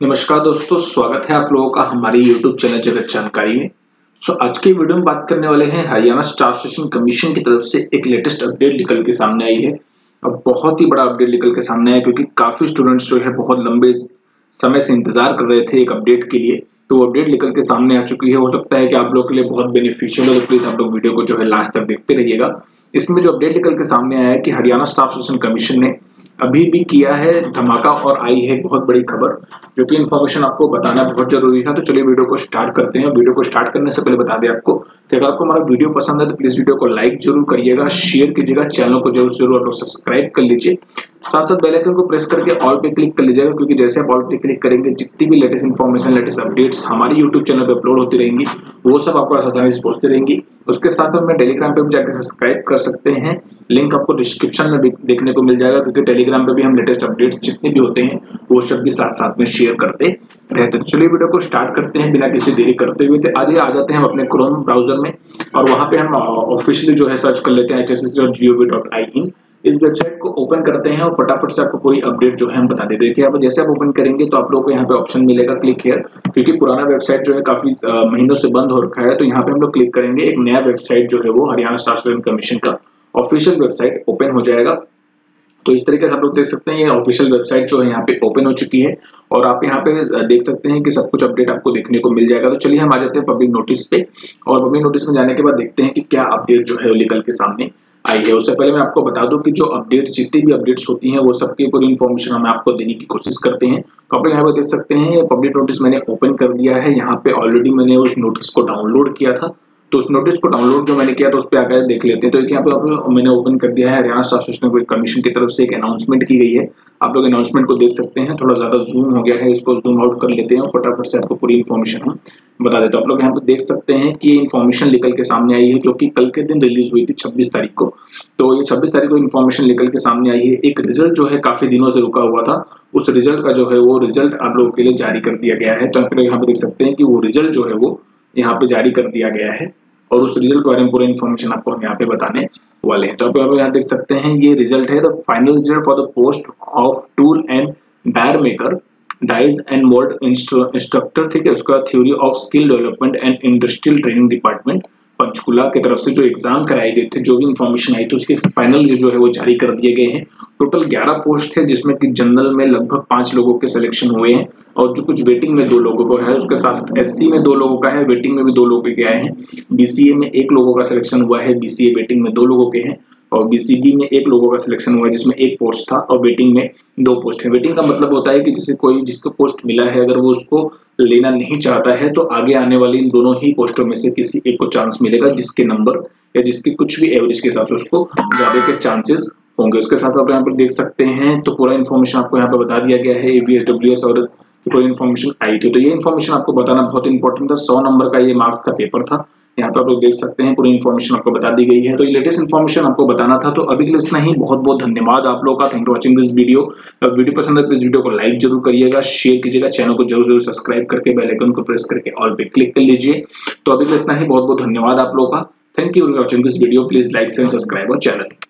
नमस्कार दोस्तों, स्वागत है आप लोगों का हमारी YouTube चैनल जगत जानकारी में। सो आज के वीडियो में बात करने वाले हैं हरियाणा स्टाफ स्टेशन कमीशन की तरफ़ से एक लेटेस्ट अपडेट निकल के सामने आई है। और बहुत ही बड़ा अपडेट निकल के सामने आया क्योंकि काफ़ी स्टूडेंट्स जो है बहुत लंबे समय से इंतज़ार कर रहे थे एक अपडेट के लिए। तो वो अपडेट निकल के सामने आ चुकी है। हो सकता है कि आप लोग के लिए बहुत बेनिफिशियल हो तो प्लीज़ आप लोग वीडियो को जो है लास्ट तक देखते रहिएगा। इसमें जो अपडेट निकल के सामने आया है कि हरियाणा स्टाफ सेशन कमीशन ने अभी भी किया है धमाका और आई है बहुत बड़ी खबर, जो कि इन्फॉर्मेशन आपको बताना बहुत ज़रूरी था। तो चलिए वीडियो को स्टार्ट करते हैं। वीडियो को स्टार्ट करने से पहले बता दें आपको कि अगर आपको हमारा वीडियो पसंद है तो प्लीज़ वीडियो को लाइक ज़रूर करिएगा शेयर कीजिएगा चैनल को ज़रूर ज़रूर आप लोग सब्सक्राइब कर लीजिए। साथ साथ बेल आइकन को प्रेस करके ऑल पे क्लिक कर लीजिएगा, क्योंकि जैसे आप ऑल पे क्लिक करेंगे, जितनी भी लेटेस्ट इन्फॉर्मेशन लेटेस्ट अपडेट्स हमारी यूट्यूब चैनल पर अपलोड होती रहेंगी, वो सब आपको आसानी से पहुँचती रहेंगी। उसके साथ हमें टेलीग्राम पे भी जाकर सब्सक्राइब कर सकते हैं। लिंक आपको डिस्क्रिप्शन में देखने को मिल जाएगा, क्योंकि टेलीग्राम पे भी हम लेटेस्ट अपडेट्स जितने भी होते हैं, वो सब भी साथ साथ में शेयर करते रहते हैं। चलिए वीडियो को स्टार्ट करते हैं बिना किसी देरी करते हुए। तो आगे आ जाते हैं हम अपने क्रोम ब्राउज़र में, और वहाँ पे हम ऑफिशियली जो है सर्च कर लेते हैं एच इस वेबसाइट को ओपन करते हैं और फटाफट से आपको पूरी अपडेट जो है हम बता देते हैं अब जैसे आप ओपन करेंगे तो आप लोग को यहाँ पे ऑप्शन मिलेगा क्लिक हियर क्योंकि पुराना वेबसाइट जो है काफ़ी महीनों से बंद हो रखा है तो यहाँ पे हम लोग क्लिक करेंगे, एक नया वेबसाइट जो है वो हरियाणा स्टाफ कमीशन का ऑफिशियल वेबसाइट ओपन हो जाएगा। तो इस तरीके से आप लोग देख सकते हैं, ये ऑफिशियल वेबसाइट जो है यहाँ पे ओपन हो चुकी है और आप यहाँ पे देख सकते हैं कि सब कुछ अपडेट आपको देखने को मिल जाएगा। तो चलिए हम आ जाते हैं पब्लिक नोटिस पे और पब्लिक नोटिस में जाने के बाद देखते हैं कि क्या अपडेट जो है निकल के सामने आई है उससे पहले मैं आपको बता दूँ कि जो अपडेट्स जितनी भी अपडेट्स होती हैं, वो सबके पूरी इन्फॉर्मेशन हम आपको देने की कोशिश करते हैं। तो आप यहाँ पे देख सकते हैं पब्लिक नोटिस मैंने ओपन कर दिया है। यहाँ पे ऑलरेडी मैंने उस नोटिस को डाउनलोड किया था। तो उस नोटिस को डाउनलोड जो मैंने किया तो उस पर आकर देख लेते हैं। तो यहाँ पे मैंने ओपन कर दिया है हरियाणा स्टाफ कमीशन की तरफ़ से एक अनाउंसमेंट की गई है। आप लोग अनाउंसमेंट को देख सकते हैं। थोड़ा ज़्यादा जूम हो गया है, इसको जूम आउट कर लेते हैं फटाफट से आपको पूरी इन्फॉर्मेशन हम बता देते हैं। आप लोग यहाँ पे देख सकते हैं कि इन्फॉर्मेशन निकल के सामने आई है, जो कि कल के दिन रिलीज़ हुई थी 26 तारीख को। तो ये 26 तारीख को इन्फॉर्मेशन निकल के सामने आई है। एक रिज़ल्ट जो है काफ़ी दिनों से रुका हुआ था। उस रिज़ल्ट का जो है, वो रिज़ल्ट आप लोगों के लिए जारी कर दिया गया है। तो आप लोग यहाँ पे देख सकते हैं कि वो रिज़ल्ट जो है, वो यहाँ पे जारी कर दिया गया है। और उस रिज़ल्ट के बारे में पूरा इन्फॉर्मेशन आपको हम यहाँ पे बताने वाले हैं। तो आप यहाँ देख सकते हैं, ये रिज़ल्ट है the final result for the post of tool and die maker dies and mould instructor ठीक है? उसका theory of skill development and industrial training department Panchkula की तरफ़ से जो एग्ज़ाम कराए गए थे, जो भी इंफॉर्मेशन आई थी, उसके फाइनल जो है वो जारी कर दिए गए हैं। टोटल 11 पोस्ट थे, जिसमें कि जनरल में लगभग पाँच लोगों के सिलेक्शन हुए हैं और जो कुछ वेटिंग में दो लोगों का है, उसके साथ साथ एससी में दो लोगों का है वेटिंग में भी दो लोगों के आए हैं। बीसीए में एक लोगों का सिलेक्शन हुआ है बीसीए वेटिंग में दो लोगों के हैं। और बीसीबी में एक लोगों का सिलेक्शन हुआ जिसमें एक पोस्ट था और वेटिंग में दो पोस्ट है। वेटिंग का मतलब होता है कि जिसे कोई, जिसको पोस्ट मिला है, अगर वो उसको लेना नहीं चाहता है तो आगे आने वाली इन दोनों ही पोस्टों में से किसी एक को चांस मिलेगा, जिसके नंबर या जिसकी कुछ भी एवरेज के हिसाब से उसको ज़्यादा के चांसेस होंगे। उसके साथ साथ यहाँ पर देख सकते हैं तो पूरा इन्फॉर्मेशन आपको यहाँ पर बता दिया गया है एवीएसडब्ल्यूएस और कोई इन्फॉर्मेशन आई थी तो ये इन्फॉर्मेशन आपको बताना बहुत इंपॉर्टेंट था। सौ नंबर का ये मार्क्स का पेपर था। यहाँ पर आप लोग देख सकते हैं, पूरी इन्फॉर्मेशन आपको बता दी गई है। तो ये लेटेस्ट इन्फॉर्मेशन आपको बताना था तो अभी के लिए इतना ही। बहुत बहुत धन्यवाद आप लोग का। Thank you watching this video video पसंद है तो इस वीडियो को लाइक ज़रूर करिएगा शेयर कीजिएगा चैनल को ज़रूर ज़रूर सब्सक्राइब करके बेल आइकन को प्रेस करके ऑल पे क्लिक कर लीजिए। तो अभी के लिए इतना ही। बहुत बहुत धन्यवाद आप लोग का। Thank you watching this video please like and subscribe और चैनल